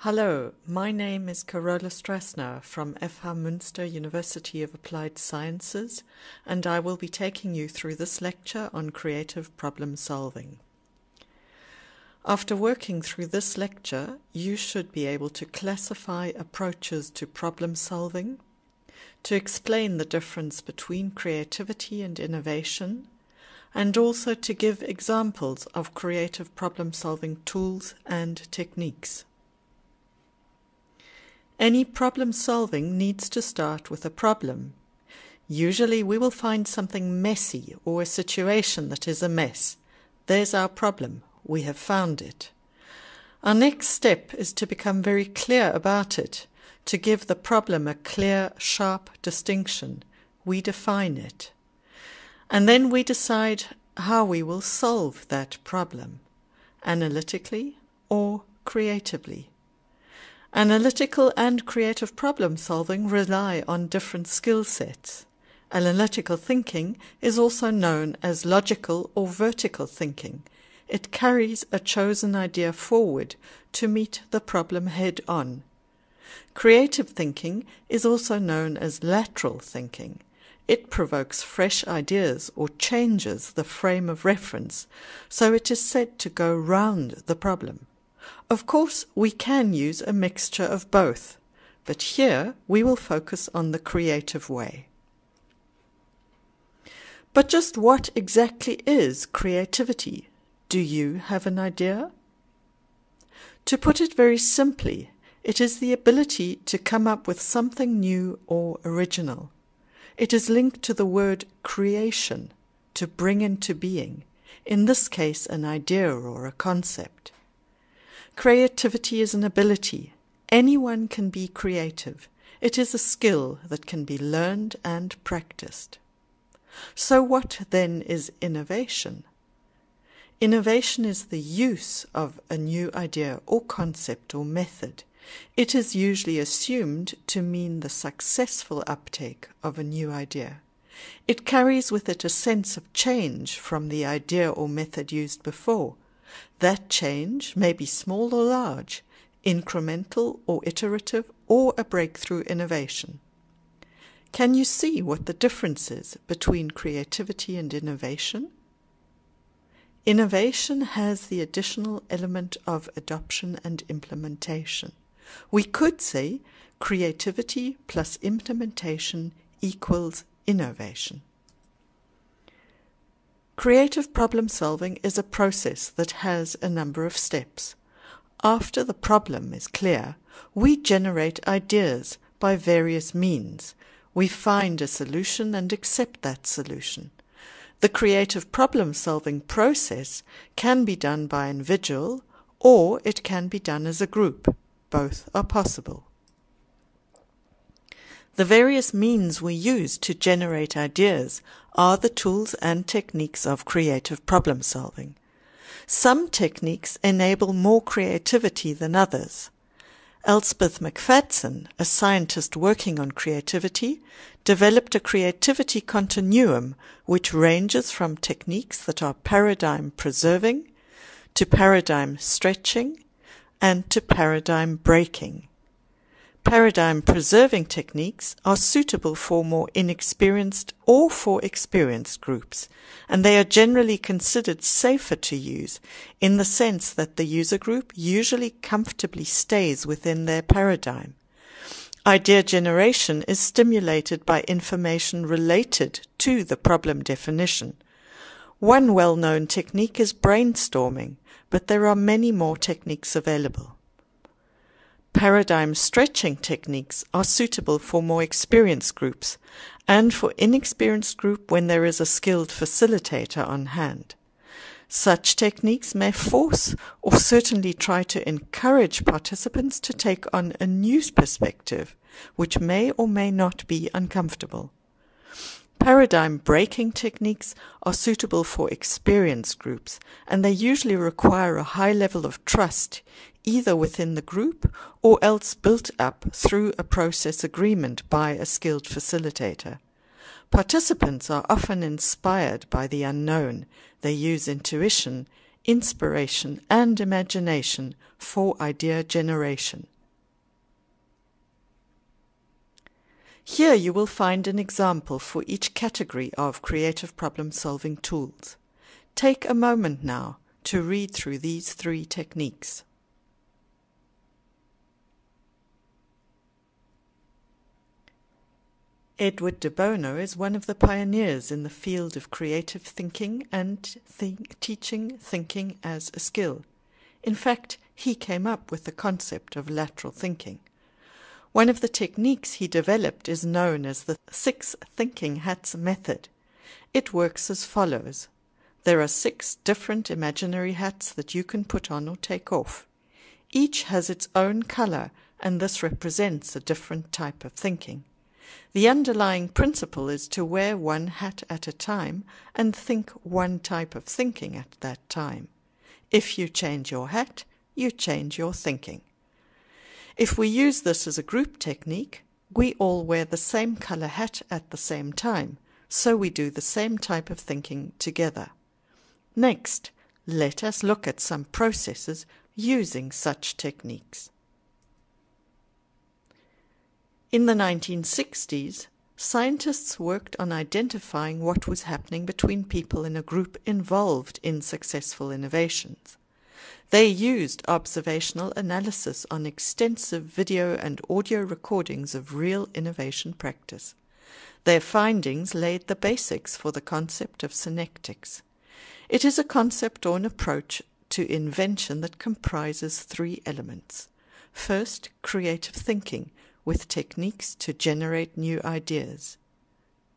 Hello, my name is Carola Strassner from FH Münster University of Applied Sciences, and I will be taking you through this lecture on creative problem solving. After working through this lecture, you should be able to classify approaches to problem solving, to explain the difference between creativity and innovation, and also to give examples of creative problem solving tools and techniques. Any problem solving needs to start with a problem. Usually we will find something messy or a situation that is a mess. There's our problem. We have found it. Our next step is to become very clear about it, to give the problem a clear, sharp distinction. We define it. And then we decide how we will solve that problem, analytically or creatively. Analytical and creative problem solving rely on different skill sets. Analytical thinking is also known as logical or vertical thinking. It carries a chosen idea forward to meet the problem head on. Creative thinking is also known as lateral thinking. It provokes fresh ideas or changes the frame of reference, so it is said to go round the problem. Of course, we can use a mixture of both, but here we will focus on the creative way. But just what exactly is creativity? Do you have an idea? To put it very simply, it is the ability to come up with something new or original. It is linked to the word creation, to bring into being, in this case, an idea or a concept. Creativity is an ability. Anyone can be creative. It is a skill that can be learned and practiced. So, what then is innovation? Innovation is the use of a new idea or concept or method. It is usually assumed to mean the successful uptake of a new idea. It carries with it a sense of change from the idea or method used before that change may be small or large, incremental or iterative, or a breakthrough innovation. Can you see what the difference is between creativity and innovation? Innovation has the additional element of adoption and implementation. We could say creativity plus implementation equals innovation. Creative problem solving is a process that has a number of steps. After the problem is clear, we generate ideas by various means. We find a solution and accept that solution. The creative problem solving process can be done by individual or it can be done as a group. Both are possible. The various means we use to generate ideas are the tools and techniques of creative problem solving. Some techniques enable more creativity than others. Elspeth McFadzean, a scientist working on creativity, developed a creativity continuum which ranges from techniques that are paradigm preserving to paradigm stretching and to paradigm breaking. Paradigm preserving techniques are suitable for more inexperienced or for experienced groups, and they are generally considered safer to use in the sense that the user group usually comfortably stays within their paradigm. Idea generation is stimulated by information related to the problem definition. One well-known technique is brainstorming, but there are many more techniques available. Paradigm stretching techniques are suitable for more experienced groups and for inexperienced group when there is a skilled facilitator on hand. Such techniques may force or certainly try to encourage participants to take on a new perspective, which may or may not be uncomfortable. Paradigm breaking techniques are suitable for experienced groups, and they usually require a high level of trust, either within the group or else built up through a process agreement by a skilled facilitator. Participants are often inspired by the unknown. They use intuition, inspiration, and imagination for idea generation. Here you will find an example for each category of creative problem solving tools. Take a moment now to read through these three techniques. Edward de Bono is one of the pioneers in the field of creative thinking and think, teaching thinking as a skill. In fact, he came up with the concept of lateral thinking. One of the techniques he developed is known as the six thinking hats method. It works as follows. There are six different imaginary hats that you can put on or take off. Each has its own color, and this represents a different type of thinking. The underlying principle is to wear one hat at a time and think one type of thinking at that time. If you change your hat, you change your thinking. If we use this as a group technique, we all wear the same color hat at the same time, so we do the same type of thinking together. Next, let us look at some processes using such techniques. In the 1960s, scientists worked on identifying what was happening between people in a group involved in successful innovations. They used observational analysis on extensive video and audio recordings of real innovation practice. Their findings laid the basics for the concept of synectics. It is a concept or an approach to invention that comprises three elements. First, creative thinking, with techniques to generate new ideas.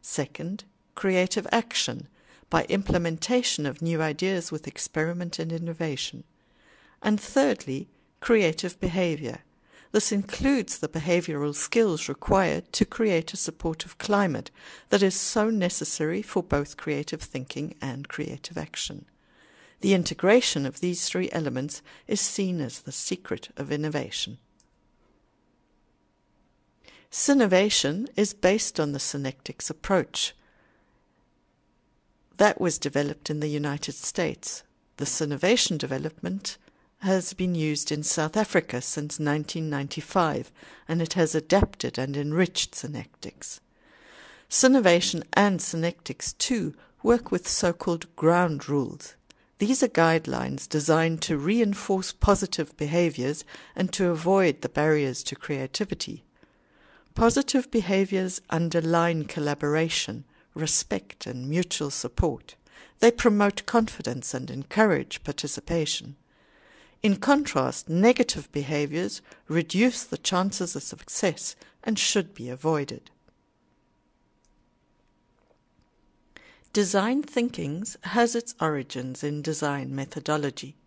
Second, creative action by implementation of new ideas with experiment and innovation. And thirdly, creative behavior. This includes the behavioral skills required to create a supportive climate that is so necessary for both creative thinking and creative action. The integration of these three elements is seen as the secret of innovation. Synovation is based on the synectics approach. That was developed in the United States. The Synovation development has been used in South Africa since 1995, and it has adapted and enriched synectics. Synovation and synectics, too, work with so called ground rules. These are guidelines designed to reinforce positive behaviors and to avoid the barriers to creativity. Positive behaviors underline collaboration, respect, and mutual support. They promote confidence and encourage participation. In contrast, negative behaviors reduce the chances of success and should be avoided. Design thinkings has its origins in design methodology.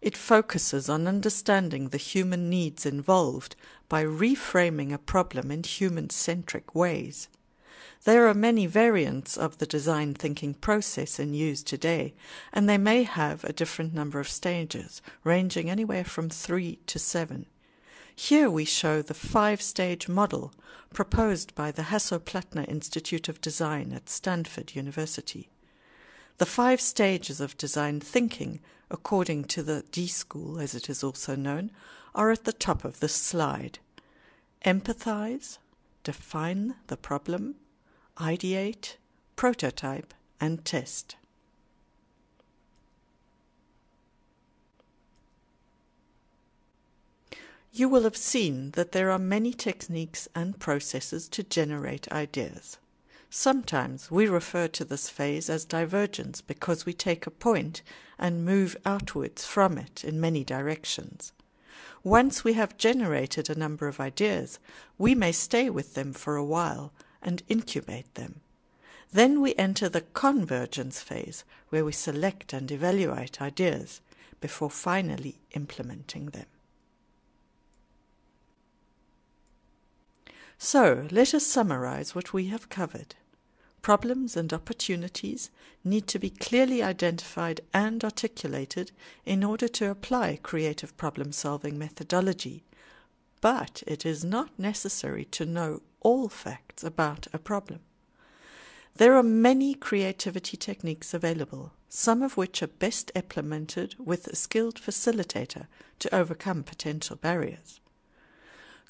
It focuses on understanding the human needs involved by reframing a problem in human centric ways. There are many variants of the design thinking process in use today, and they may have a different number of stages, ranging anywhere from three to seven. Here we show the five stage model proposed by the Hasso-Plattner Institute of Design at Stanford University. The five stages of design thinking, according to the D School as it is also known, are at the top of this slide. Empathize, define the problem, ideate, prototype, and test. You will have seen that there are many techniques and processes to generate ideas. Sometimes we refer to this phase as divergence because we take a point and move outwards from it in many directions. Once we have generated a number of ideas, we may stay with them for a while and incubate them. Then we enter the convergence phase, where we select and evaluate ideas before finally implementing them. So let us summarize what we have covered. Problems and opportunities need to be clearly identified and articulated in order to apply creative problem solving methodology, but it is not necessary to know all facts about a problem. There are many creativity techniques available, some of which are best implemented with a skilled facilitator to overcome potential barriers.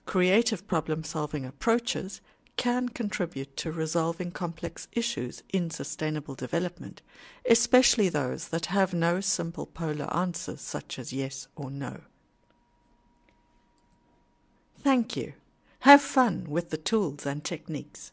Creative problem solving approaches can contribute to resolving complex issues in sustainable development, especially those that have no simple polar answers such as yes or no. Thank you. Have fun with the tools and techniques.